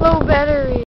little better.